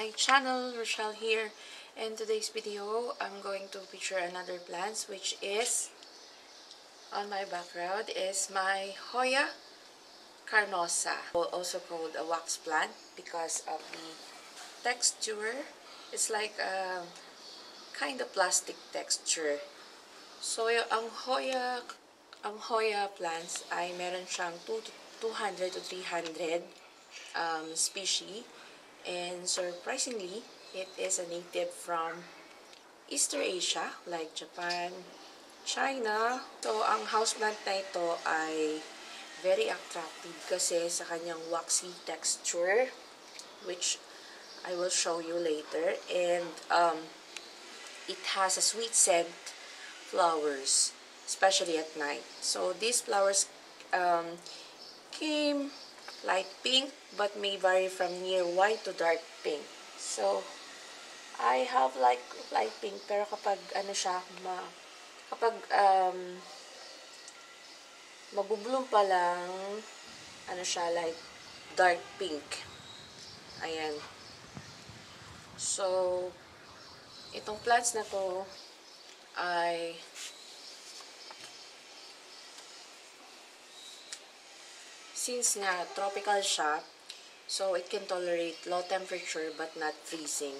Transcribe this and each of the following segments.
my channel. Rochelle here. In today's video, I'm going to feature another plants which is on my background is my Hoya carnosa, also called a wax plant because of the texture. It's like a kind of plastic texture. So, ang Hoya ang Hoya plants ay meron siyang 200 to 300 um, species. And surprisingly, it is a native from Eastern Asia, like Japan, China. So, ang houseplant na ito ay very attractive kasi sa kanyang waxy texture, which I will show you later. And um, it has a sweet scent flowers, especially at night. So, these flowers um, came light pink but may vary from near white to dark pink. So, I have like light pink pero kapag ano siya, ma, kapag um, magubloom pa lang, ano siya, like dark pink. Ayan. So, itong plants na to ay since nga tropical siya, so it can tolerate low temperature but not freezing.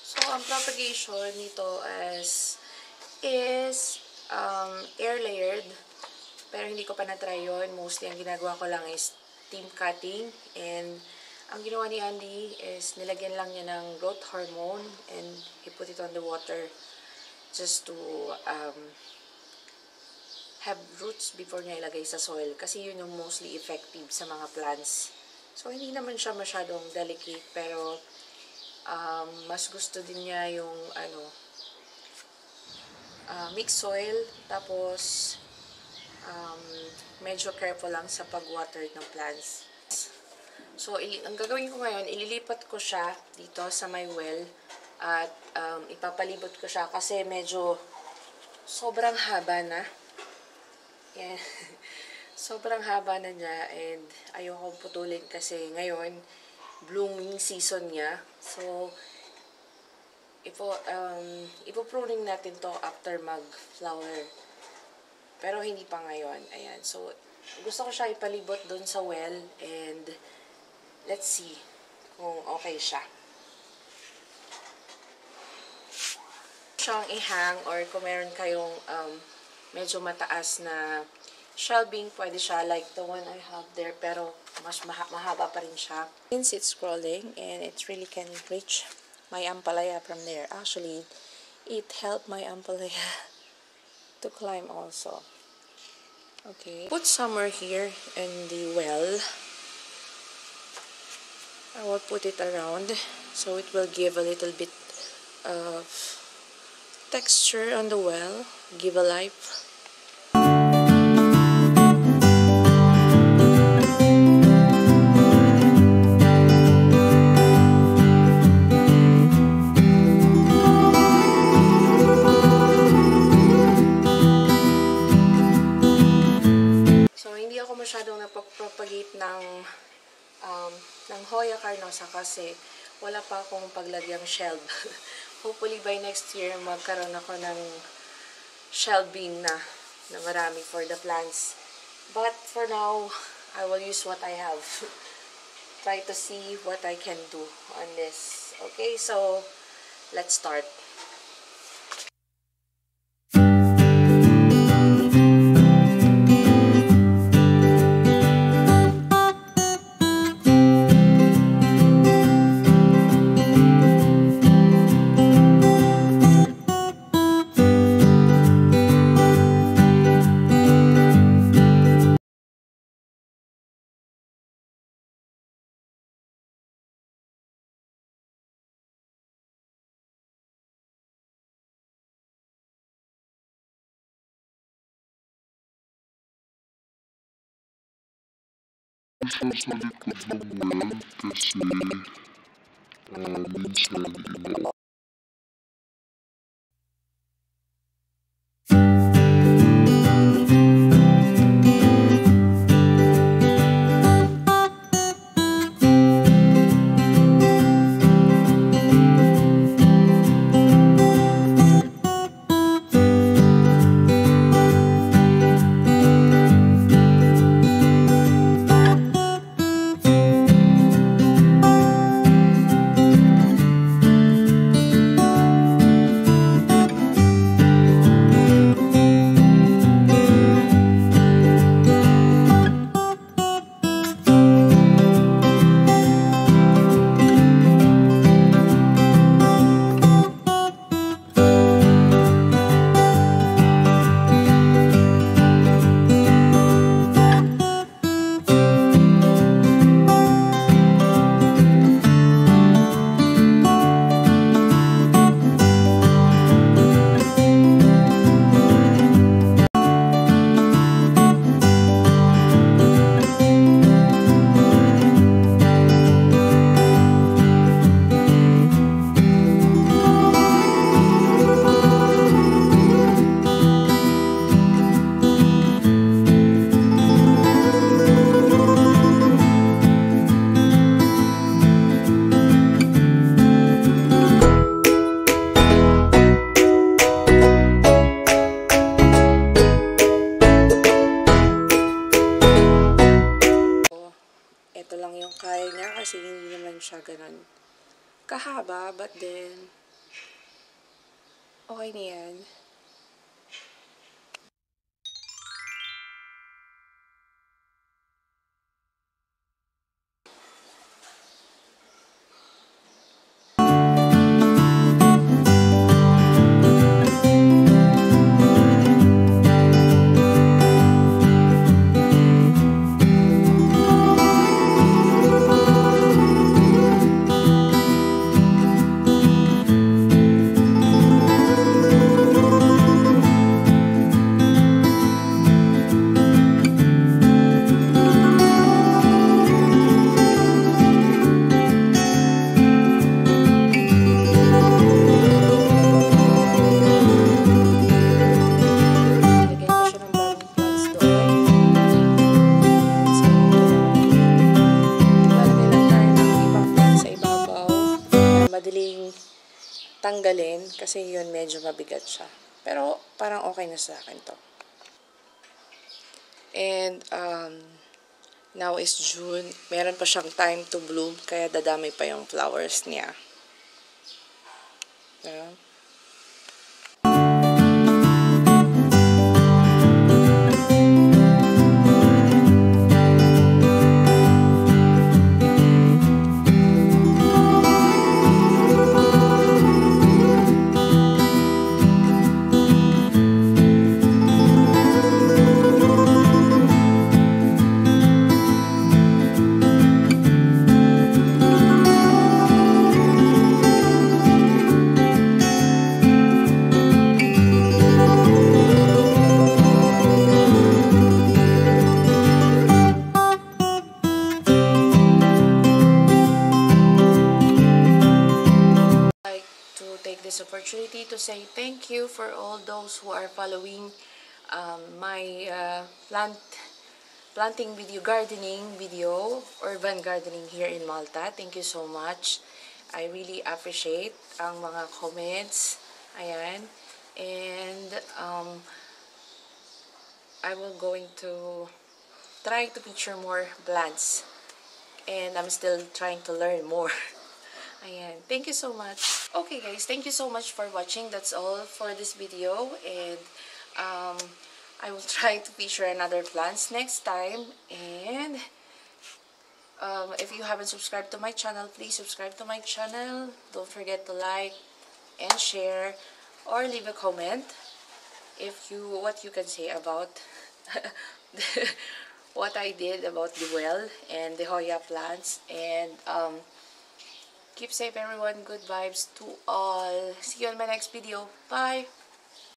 So, ang propagation nito is is um, air layered. Pero hindi ko pa na-try yun. Mostly, ang ginagawa ko lang is steam cutting and ang ginawa ni Andy is nilagyan lang niya ng growth hormone and he put it on the water just to um, have roots before niya ilagay sa soil kasi yun yung mostly effective sa mga plants. So, hindi naman siya masyadong delicate pero um, mas gusto din niya yung ano uh, mixed soil tapos um, medyo careful lang sa pag-water ng plants. So, ang gagawin ko ngayon, ililipat ko siya dito sa my well at um, ipapalibot ko siya kasi medyo sobrang haba na. Yan. sobrang haba na niya and ayoko putulin kasi ngayon blooming season niya. So, ipo, um, ipopruning natin to after mag-flower. Pero hindi pa ngayon. Ayan. So, gusto ko siya ipalibot doon sa well and let's see kung okay siya. Siyang ihang or kung meron kayong um, medyo mataas na shelving, pwede siya like the one I have there pero mas maha mahaba pa rin siya. Since it's scrolling and it really can reach my ampalaya from there. Actually, it helped my ampalaya to climb also. Okay. Put somewhere here in the well. I will put it around so it will give a little bit of texture on the well, give a life. So, hindi ako masyadong napapropagate ng um, ng Hoya carnosa kasi wala pa akong paglagyang shelf. Hopefully by next year magkaroon ako ng shelving na na marami for the plants. But for now, I will use what I have. Try to see what I can do on this. Okay, so let's start. Sasalit ko ng well kasi okay na kasi yun medyo mabigat siya. Pero parang okay na sa akin to. And um, now is June. Meron pa siyang time to bloom kaya dadami pa yung flowers niya. Diba? For all those who are following um, my uh, plant planting video gardening video urban gardening here in Malta. Thank you so much. I really appreciate ang mga comments. Ayan. And um, I will going to try to picture more plants. And I'm still trying to learn more Ayan. Thank you so much. Okay guys, thank you so much for watching. That's all for this video. And um, I will try to feature another plants next time. And um, if you haven't subscribed to my channel, please subscribe to my channel. Don't forget to like and share or leave a comment if you what you can say about what I did about the well and the Hoya plants and um, Keep safe everyone. Good vibes to all. See you on my next video. Bye.